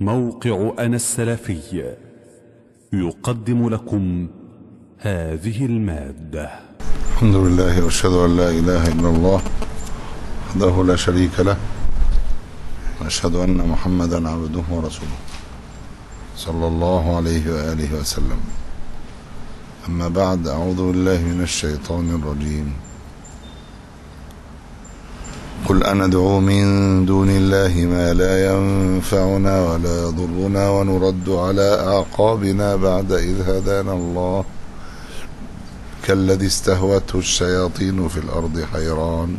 موقع أنا السلفي. يقدم لكم هذه المادة. الحمد لله وأشهد أن لا إله إلا الله وحده لا شريك له وأشهد أن محمدا عبده ورسوله صلى الله عليه وآله وسلم. أما بعد أعوذ بالله من الشيطان الرجيم. قل أندعو من دون الله ما لا ينفعنا ولا يضرنا ونرد على أعقابنا بعد إذ هدانا الله. كالذي استهوته الشياطين في الأرض حيران.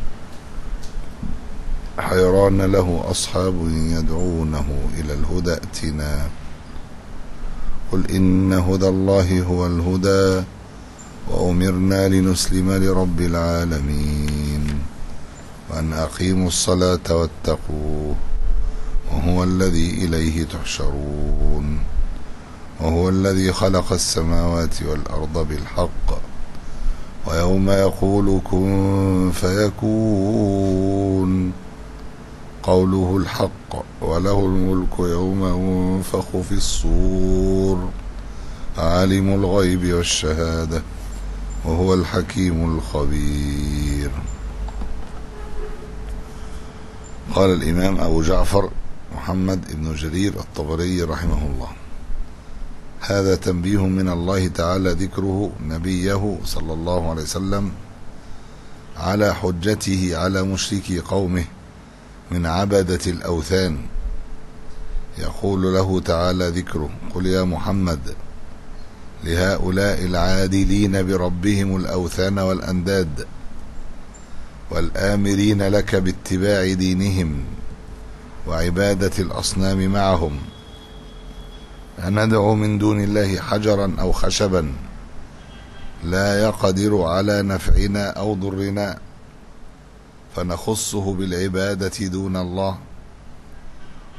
حيران له أصحاب يدعونه إلى الهدى ائتنا. قل إن هدى الله هو الهدى وأمرنا لنسلم لرب العالمين. وأن أقيموا الصلاة واتقوه وهو الذي إليه تحشرون وهو الذي خلق السماوات والأرض بالحق ويوم يقول كن فيكون قوله الحق وله الملك يوم ينفخ في الصور عالم الغيب والشهادة وهو الحكيم الخبير قال الإمام أبو جعفر محمد بن جرير الطبري رحمه الله. هذا تنبيه من الله تعالى ذكره نبيه صلى الله عليه وسلم على حجته على مشركي قومه من عبدة الأوثان. يقول له تعالى ذكره قل يا محمد لهؤلاء العادلين بربهم الأوثان والأنداد والآمرين لك باتباع دينهم وعبادة الأصنام معهم. أندعو من دون الله حجرا أو خشبا لا يقدر على نفعنا أو ضرنا فنخصه بالعبادة دون الله.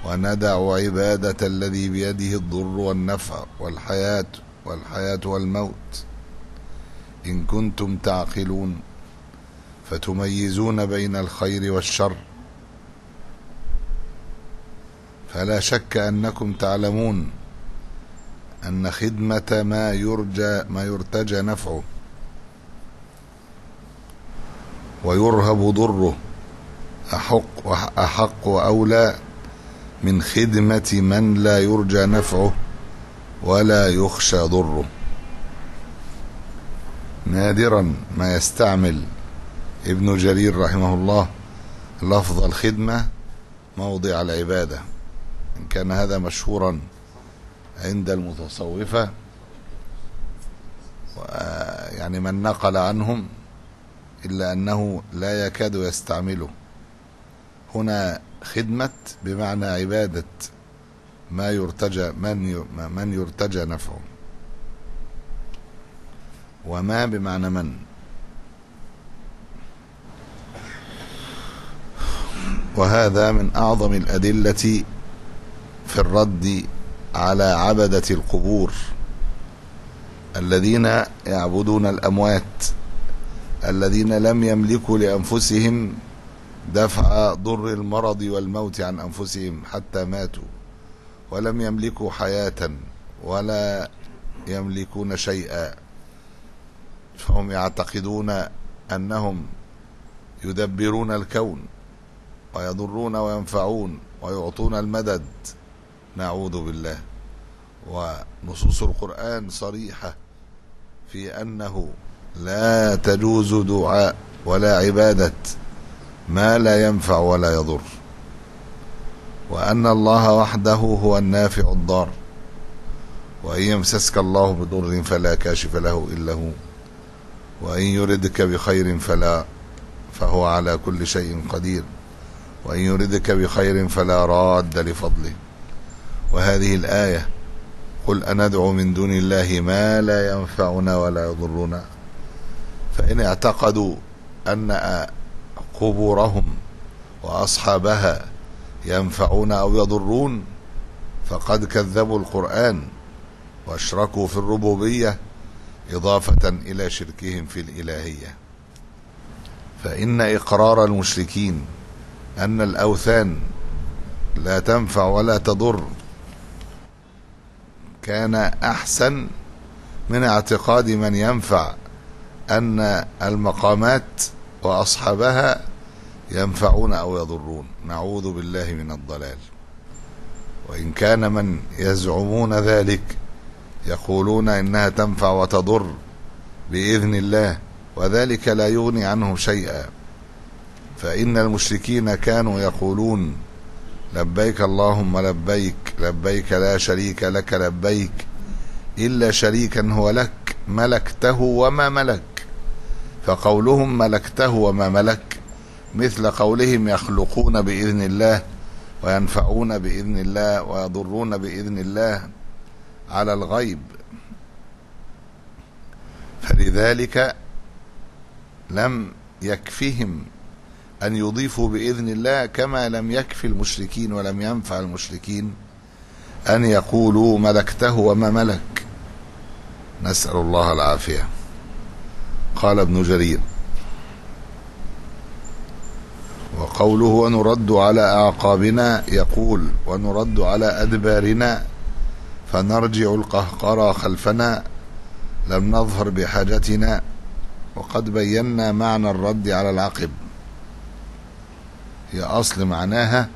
وندع عبادة الذي بيده الضر والنفع والحياة والحياة والموت. إن كنتم تعقلون. فتميزون بين الخير والشر. فلا شك أنكم تعلمون أن خدمة ما يرجى ما يرتجى نفعه. ويرهب ضره. أحق أحق وأولى من خدمة من لا يرجى نفعه ولا يخشى ضره. نادرا ما يستعمل ابن جرير رحمه الله لفظ الخدمة موضع العبادة. إن كان هذا مشهورا عند المتصوفة يعني من نقل عنهم إلا أنه لا يكاد يستعمله. هنا خدمة بمعنى عبادة ما يرتجى من من يرتجى نفعه. وما بمعنى من؟ وهذا من أعظم الأدلة في الرد على عبدة القبور الذين يعبدون الأموات الذين لم يملكوا لأنفسهم دفع ضر المرض والموت عن أنفسهم حتى ماتوا ولم يملكوا حياة ولا يملكون شيئا فهم يعتقدون أنهم يدبرون الكون. ويضرون وينفعون ويعطون المدد. نعوذ بالله. ونصوص القرآن صريحة في أنه لا تجوز دعاء ولا عبادة. ما لا ينفع ولا يضر. وأن الله وحده هو النافع الضار. وإن يمسسك الله بضر فلا كاشف له إلا هو. وإن يردك بخير فلا فهو على كل شيء قدير. وإن يردك بخير فلا راد لفضله. وهذه الآية قل أندعو من دون الله ما لا ينفعنا ولا يضرنا. فإن اعتقدوا أن قبورهم وأصحابها ينفعون أو يضرون فقد كذبوا القرآن واشركوا في الربوبية إضافة إلى شركهم في الإلهية. فإن إقرار المشركين أن الأوثان لا تنفع ولا تضر. كان أحسن من اعتقاد من ينفع أن المقامات وأصحابها ينفعون أو يضرون. نعوذ بالله من الضلال. وإن كان من يزعمون ذلك يقولون إنها تنفع وتضر بإذن الله وذلك لا يغني عنهم شيئا. فإن المشركين كانوا يقولون لبيك اللهم لبيك لبيك لا شريك لك لبيك إلا شريكا هو لك ملكته وما ملك. فقولهم ملكته وما ملك مثل قولهم يخلقون بإذن الله وينفعون بإذن الله ويضرون بإذن الله على الغيب. فلذلك لم يكفهم أن يضيفوا بإذن الله كما لم يكفي المشركين ولم ينفع المشركين أن يقولوا ملكته وما ملك. نسأل الله العافية. قال ابن جرير وقوله ونرد على أعقابنا يقول ونرد على أدبارنا فنرجع القهقرى خلفنا لم نظهر بحاجتنا وقد بينا معنى الرد على العقب. هي أصل معناها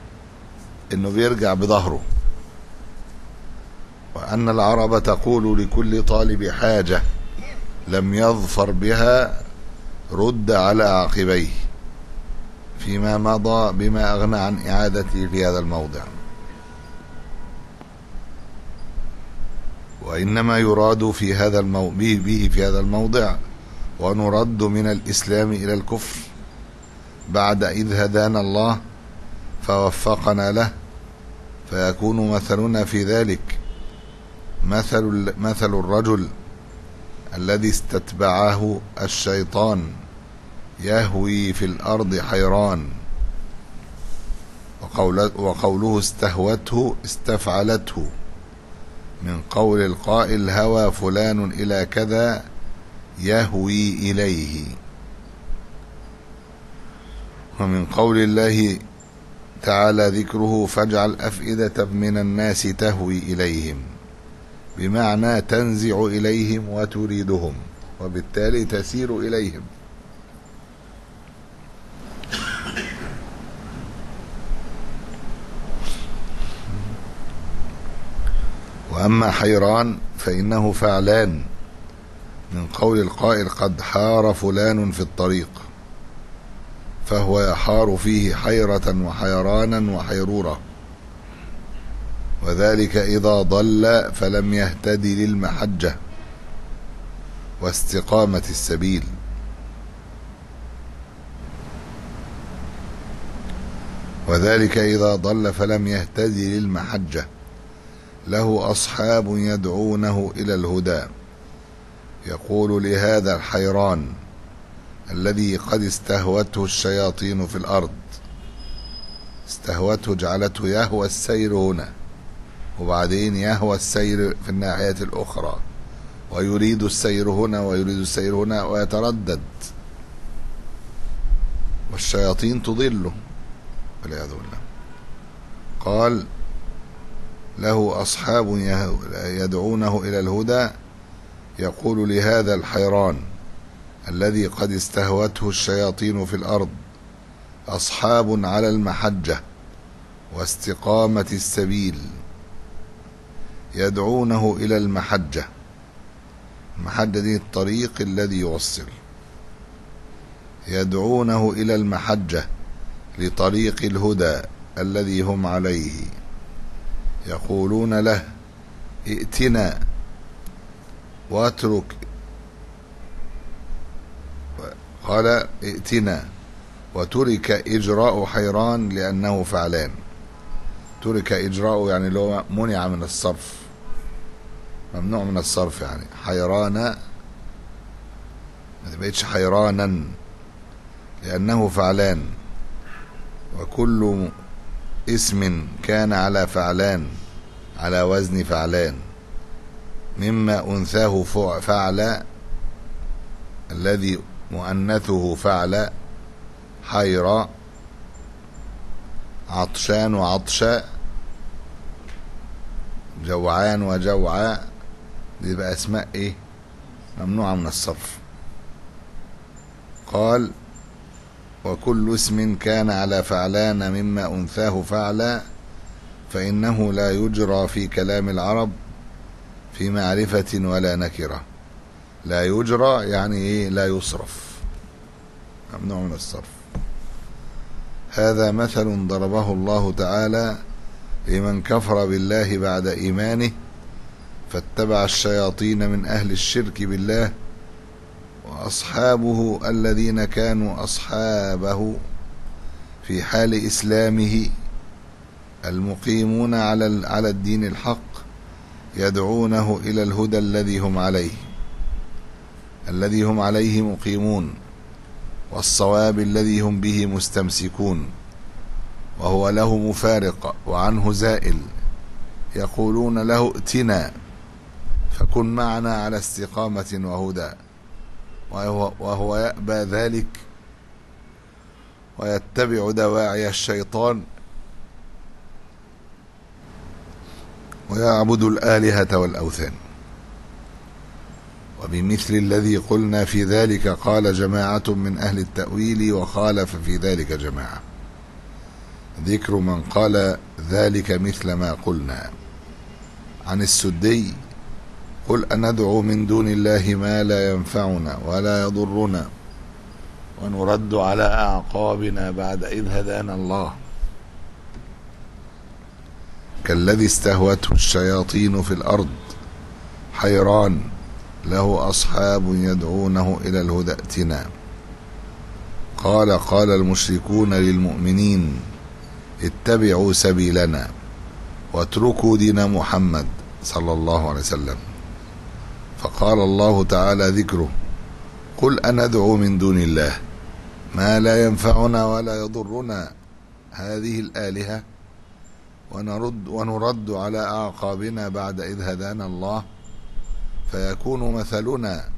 إنه بيرجع بظهره. وأن العرب تقول لكل طالب حاجة لم يظفر بها رد على عقبيه فيما مضى بما أغنى عن إعادته في هذا الموضع. وإنما يراد في هذا المو... به, به في هذا الموضع ونرد من الإسلام إلى الكفر. بعد إذ هدانا الله فوفقنا له فيكون مثلنا في ذلك. مثل مثل الرجل الذي استتبعه الشيطان يهوي في الأرض حيران. وقوله استهوته استفعلته. من قول القائل هوى فلان إلى كذا يهوي إليه. ومن قول الله تعالى ذكره فاجعل أفئدة من الناس تهوي إليهم بمعنى تنزع إليهم وتريدهم وبالتالي تسير إليهم. وأما حيران فإنه فعلان. من قول القائل قد حار فلان في الطريق. فهو يحار فيه حيرة وحيرانا وحيرورة وذلك إذا ضل فلم يهتدي للمحجة واستقامة السبيل. وذلك إذا ضل فلم يهتدي للمحجة. له أصحاب يدعونه إلى الهدى. يقول لهذا الحيران الذي قد استهوته الشياطين في الأرض. استهوته جعلته يهوى السير هنا وبعدين يهوى السير في الناحية الأخرى ويريد السير هنا ويريد السير هنا ويتردد. والشياطين تضله. والعياذ بالله. قال له أصحاب يدعونه إلى الهدى يقول لهذا الحيران الذي قد استهوته الشياطين في الأرض أصحاب على المحجة واستقامة السبيل يدعونه إلى المحجة. المحجة دي الطريق الذي يوصل. يدعونه إلى المحجة لطريق الهدى الذي هم عليه. يقولون له ائتنا واترك قال ائتنا وترك إجراء حيران لأنه فعلان. ترك إجراء يعني لو منع من الصرف ممنوع من الصرف يعني. حيران ما تبقيتش حيرانا لأنه فعلان. وكل اسم كان على فعلان على وزن فعلان. مما أنثاه فعل الذي مؤنثه فعل حيرة عطشان وعطشاء جوعان وجوعاء دي بقى أسماء إيه؟ ممنوعة من الصرف. قال وكل اسم كان على فعلان مما أنثاه فعلا فإنه لا يجرى في كلام العرب في معرفة ولا نكرة. لا يجرى يعني إيه؟ لا يصرف. ممنوع من الصرف. هذا مثل ضربه الله تعالى لمن كفر بالله بعد إيمانه فاتبع الشياطين من أهل الشرك بالله وأصحابه الذين كانوا أصحابه في حال إسلامه المقيمون على على الدين الحق يدعونه إلى الهدى الذي هم عليه. الذي هم عليه مقيمون والصواب الذي هم به مستمسكون وهو له مفارق وعنه زائل يقولون له ائتنا فكن معنا على استقامة وهدى وهو, وهو يأبى ذلك ويتبع دواعي الشيطان ويعبد الآلهة والأوثان. وبمثل الذي قلنا في ذلك قال جماعة من أهل التأويل وخالف في ذلك جماعة. ذكر من قال ذلك مثل ما قلنا. عن السدي قل أندعو من دون الله ما لا ينفعنا ولا يضرنا ونرد على أعقابنا بعد إذ هدانا الله. كالذي استهوته الشياطين في الأرض حيران له أصحاب يدعونه إلى الهدى ائتنا. قال قال المشركون للمؤمنين اتبعوا سبيلنا واتركوا دين محمد صلى الله عليه وسلم. فقال الله تعالى ذكره قل أندعو من دون الله ما لا ينفعنا ولا يضرنا هذه الآلهة ونرد, ونرد على أعقابنا بعد إذ هدانا الله. فيكون مثلنا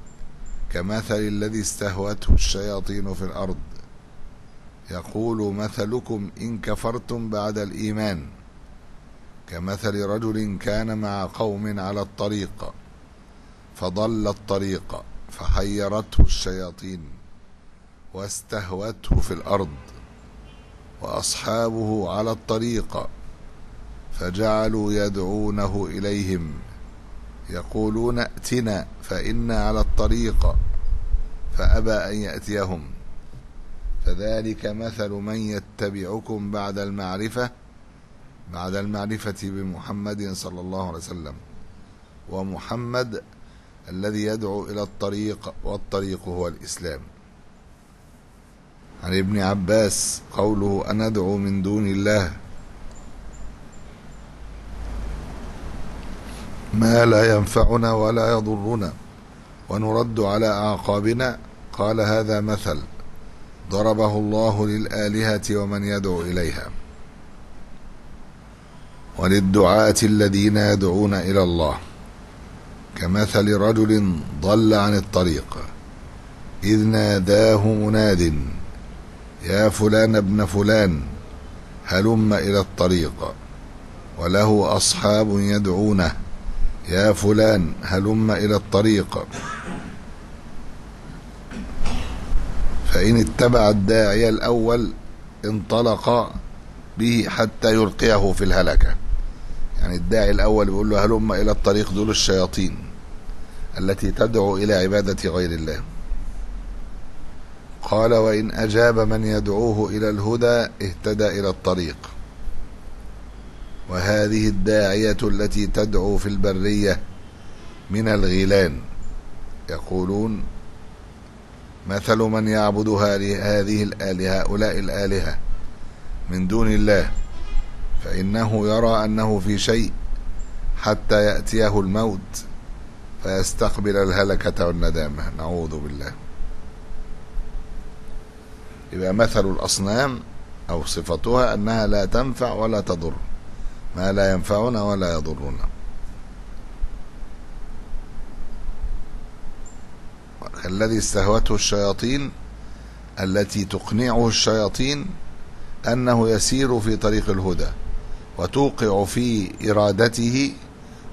كمثل الذي استهوته الشياطين في الأرض. يقول مثلكم إن كفرتم بعد الإيمان كمثل رجل كان مع قوم على الطريق فضل الطريق فحيرته الشياطين واستهوته في الأرض وأصحابه على الطريق فجعلوا يدعونه إليهم. يقولون ائتنا فإنا على الطريق فأبى أن يأتيهم. فذلك مثل من يتبعكم بعد المعرفة بعد المعرفة بمحمد صلى الله عليه وسلم. ومحمد الذي يدعو إلى الطريق والطريق هو الإسلام. عن ابن عباس قوله أندعو من دون الله. ما لا ينفعنا ولا يضرنا ونرد على أعقابنا. قال هذا مثل ضربه الله للآلهة ومن يدعو إليها. وللدعاة الذين يدعون إلى الله. كمثل رجل ضل عن الطريق. إذ ناداه مناد يا فلان ابن فلان هلم إلى الطريق. وله أصحاب يدعونه. يا فلان هلم إلى الطريق. فإن اتبع الداعي الأول انطلق به حتى يلقيه في الهلكة. يعني الداعي الأول بيقول له هلم إلى الطريق دول الشياطين التي تدعو إلى عبادة غير الله. قال وإن أجاب من يدعوه إلى الهدى اهتدى إلى الطريق. وهذه الداعية التي تدعو في البرية من الغيلان. يقولون مثل من يعبد هذه الآلهة هؤلاء الآلهة من دون الله فإنه يرى أنه في شيء حتى يأتيه الموت فيستقبل الهلكة والندامة. نعوذ بالله. يبقى مثل الأصنام أو صفتها أنها لا تنفع ولا تضر. ما لا ينفعنا ولا يضرنا. الذي استهوته الشياطين التي تقنعه الشياطين أنه يسير في طريق الهدى وتوقع في إرادته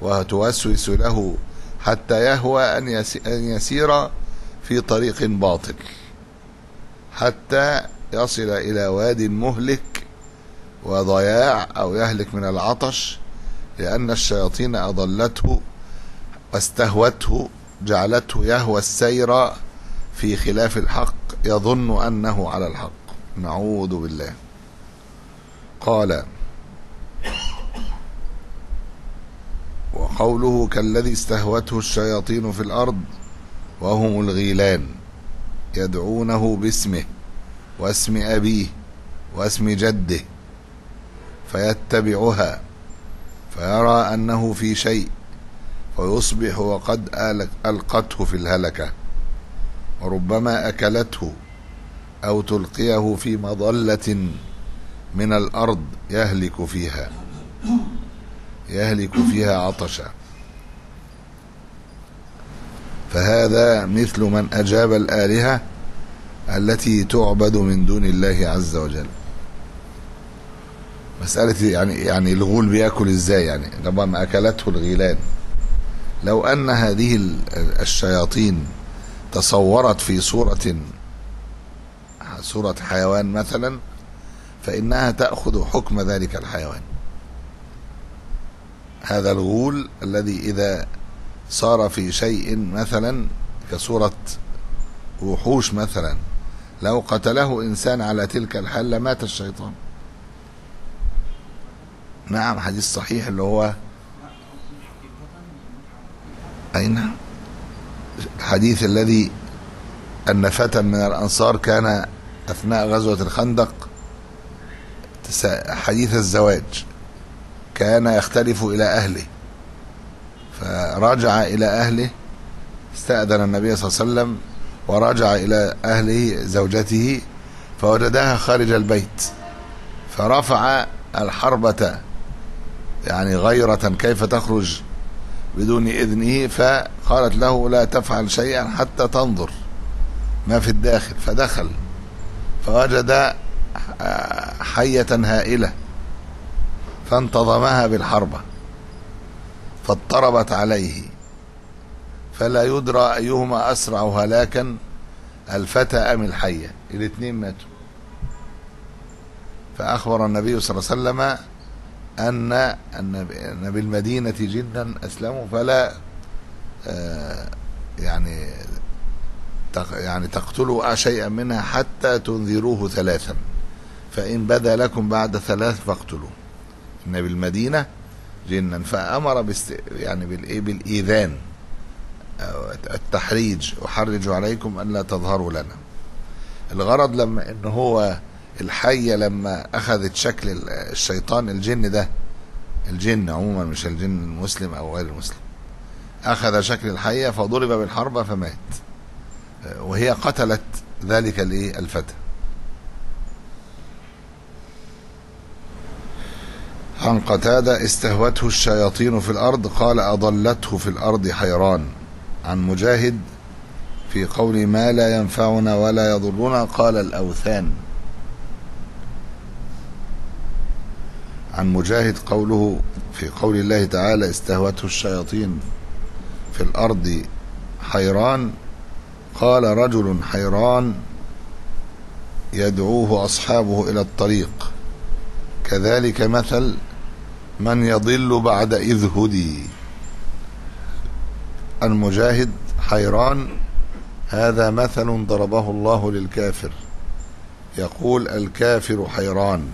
وتوسوس له حتى يهوى أن يس- أن يسير في طريق باطل حتى يصل إلى واد مهلك وضياع أو يهلك من العطش لأن الشياطين أضلته واستهوته جعلته يهوى السير في خلاف الحق يظن أنه على الحق. نعوذ بالله. قال وقوله كالذي استهوته الشياطين في الأرض وهم الغيلان يدعونه باسمه واسم أبيه واسم جده فيتبعها فيرى أنه في شيء ويصبح وقد ألقته في الهلكة وربما أكلته أو تلقيه في مظلة من الأرض يهلك فيها يهلك فيها عطشا. فهذا مثل من أجاب الآلهة التي تعبد من دون الله عز وجل. مسألة يعني يعني الغول بياكل إزاي يعني؟ لما أكلته الغيلان. لو أن هذه ال- الشياطين تصورت في صورة صورة حيوان مثلا فإنها تأخذ حكم ذلك الحيوان. هذا الغول الذي إذا صار في شيء مثلا كصورة وحوش مثلا لو قتله إنسان على تلك الحال لمات الشيطان. نعم حديث صحيح اللي هو أي نعم الحديث الذي أن فتى من الأنصار كان أثناء غزوة الخندق. حديث الزواج كان يختلف إلى أهله فرجع إلى أهله استأذن النبي صلى الله عليه وسلم ورجع إلى أهله زوجته فوجدها خارج البيت فرفع الحربة يعني غيرة كيف تخرج بدون إذنه فقالت له لا تفعل شيئا حتى تنظر ما في الداخل. فدخل فوجد حية هائلة فانتظمها بالحربة فاضطربت عليه. فلا يدرى أيهما أسرع هلاكا الفتى أم الحية. الاثنين ماتوا. فأخبر النبي صلى الله عليه وسلم أن أن بالمدينة جدا أسلموا فلا آه يعني يعني تقتلوا شيئا منها حتى تنذروه ثلاثا. فإن بدا لكم بعد ثلاث فاقتلوه إن بالمدينة جنا. فأمر باست يعني بالإيه بالإيذان التحريج. أحرج عليكم أن لا تظهروا لنا. الغرض لما إن هو الحية لما أخذت شكل الشيطان الجن ده الجن عموما مش الجن المسلم أو غير المسلم أخذ شكل الحية فضرب بالحربة فمات. وهي قتلت ذلك الفتى. عن قتادة استهوته الشياطين في الأرض قال أضلته في الأرض حيران. عن مجاهد في قول ما لا ينفعنا ولا يضرنا قال الأوثان. عن مجاهد قوله في قول الله تعالى استهوته الشياطين في الأرض حيران قال رجل حيران يدعوه أصحابه إلى الطريق. كذلك مثل من يضل بعد إذ هدي. المجاهد حيران هذا مثل ضربه الله للكافر. يقول الكافر حيران.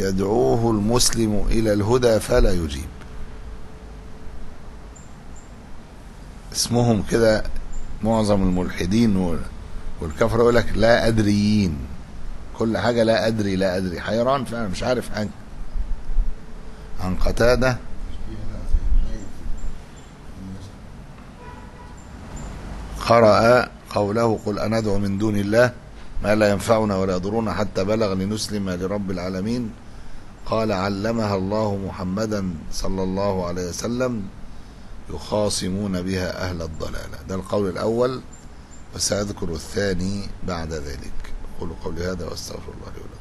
يدعوه المسلم إلى الهدى فلا يجيب. اسمهم كده معظم الملحدين والكفر يقول لك لا أدريين. كل حاجة لا أدري لا أدري. حيران فأنا مش عارف حاجة عن قتادة. قرأ قوله قل أندعو من دون الله ما لا ينفعنا ولا يضرنا حتى بلغ لنسلم لرب العالمين. قال علمها الله محمدا صلى الله عليه وسلم يخاصمون بها أهل الضلالة. ده القول الأول وسأذكر الثاني بعد ذلك. قولوا قولي هذا وأستغفر الله لي